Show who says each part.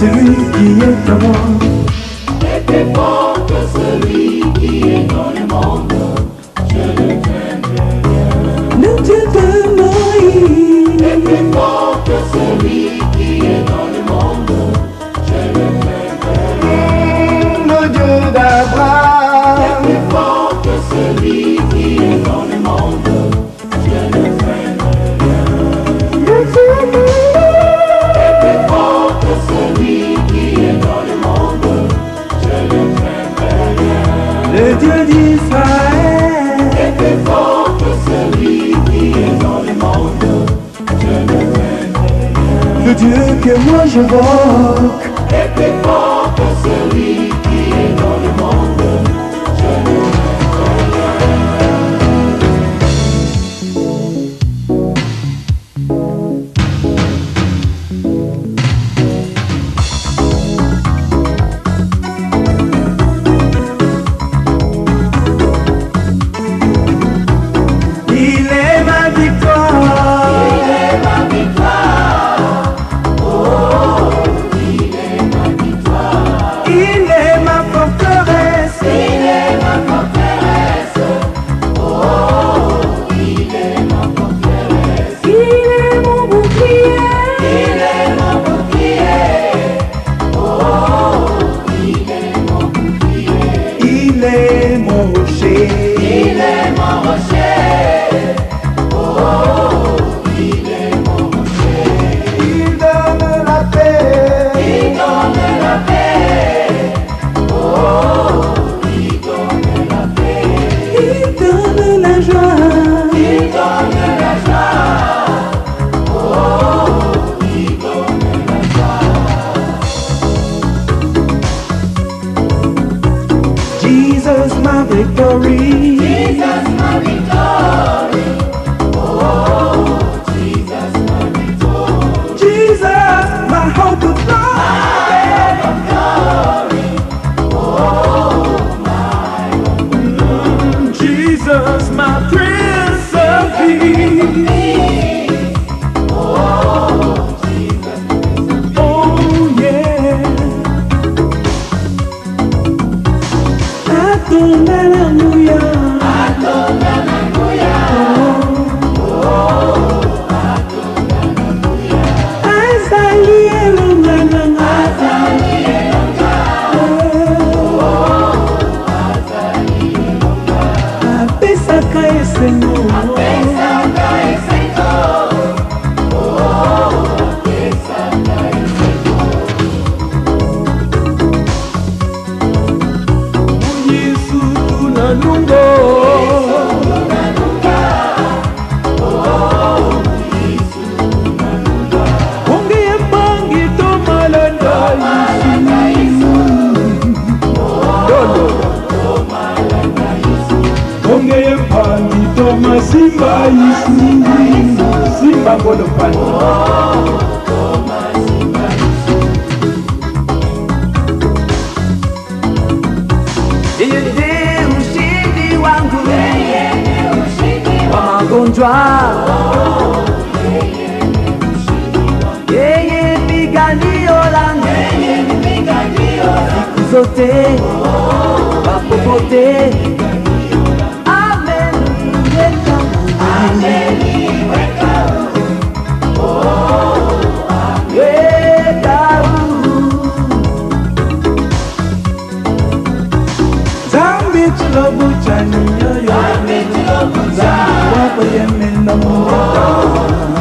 Speaker 1: qui est en moi.
Speaker 2: est plus fort que celui qui est dans le monde. Je ne craindrai rien.
Speaker 1: Le Dieu de Moïse,
Speaker 2: Est plus fort que celui qui est dans le monde. Je ne craindrai rien.
Speaker 1: le Dieu d'Abraham,
Speaker 2: Plus fort que celui
Speaker 1: Dieu
Speaker 2: que
Speaker 1: moi je voque.
Speaker 2: Est plus fort que celui
Speaker 1: il est mon rocher.
Speaker 2: Il est mon rocher.
Speaker 1: Victory.
Speaker 2: Jesus, my victory.
Speaker 1: Ongeye mbangi to masimba yesu simba ngolo pani yeye ushindi wangu wa magonjwa yeye piganio langu siku zote wapopote ameniweka Zambi chilobu chani yo yo Zambi chilobu zan Wako yemi na mwaka